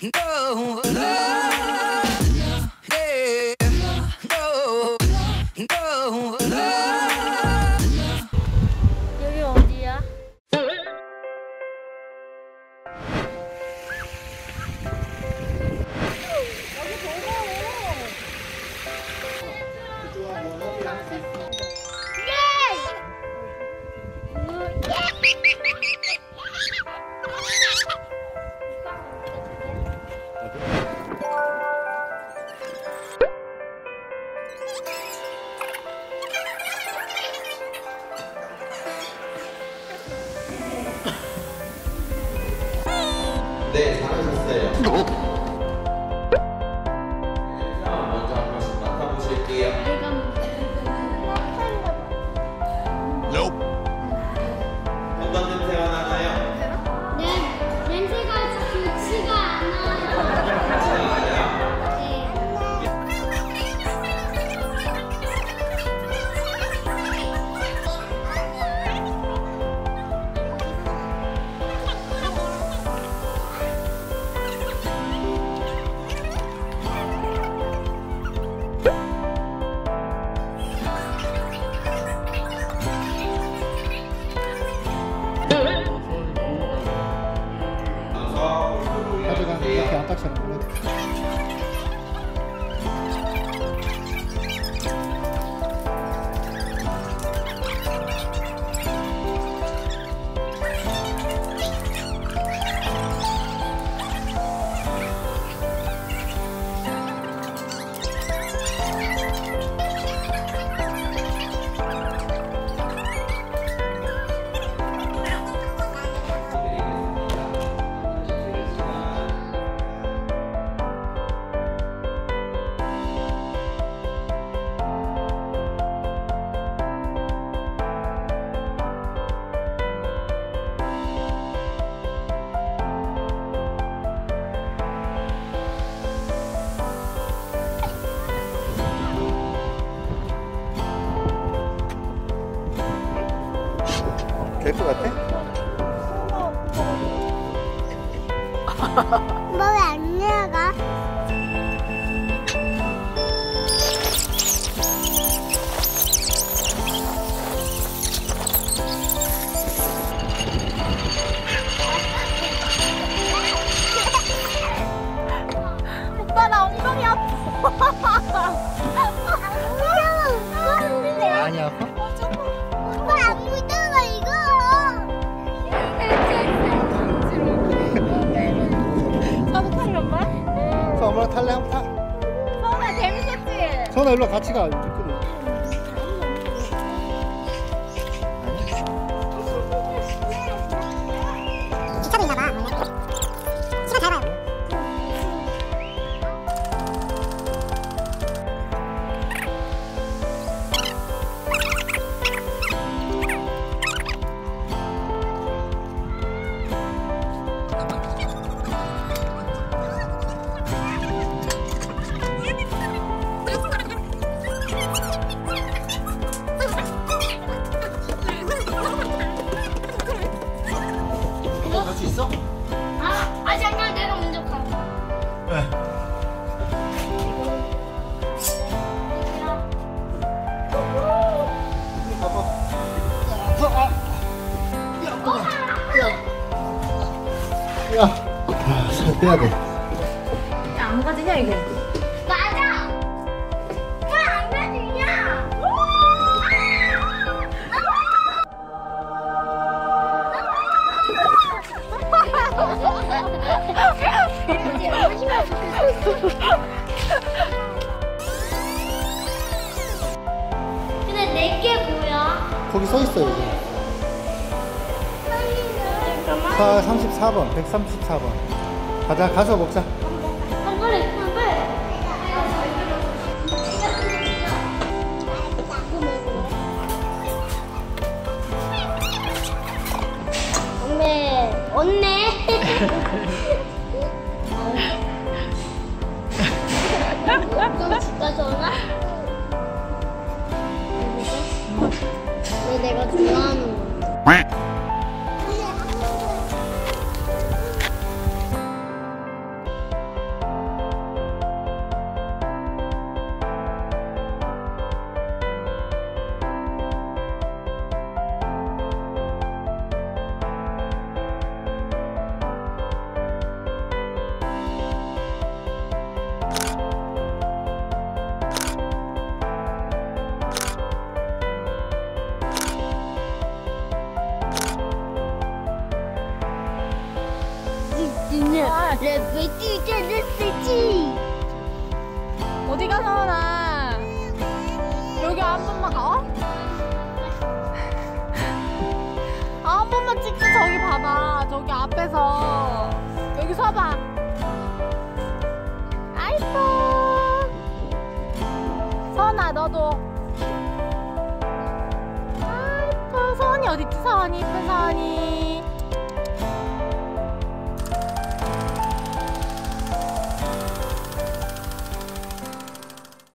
no, 네, 잘하셨어요. 가져가는 게 이렇 될 것 같아? 뭐왜안 내려가? 오빠 나 엉덩이 아파. 많이 아파? 자, 엄마랑 탈래? 한번 타. 서운해 재밌었지? 선아, 일로 와, 같이 가. 야, 아, 살 빼야 돼. 야, 안 가지냐 이거? 맞아. 왜안 가지냐? 근데 내게 뭐야? 거기 서 있어 이제. 134번 134번. 가자 가서 먹자. 아, 레베티 레베티 어디 가 서원아 여기 한 번만 가 어? 아, 한 번만 찍지 저기 봐봐. 저기 앞에서. 여기 서봐 아이고. 서원아 너도. 아이고 서원이 어딨지? 서원이 이쁜 서원이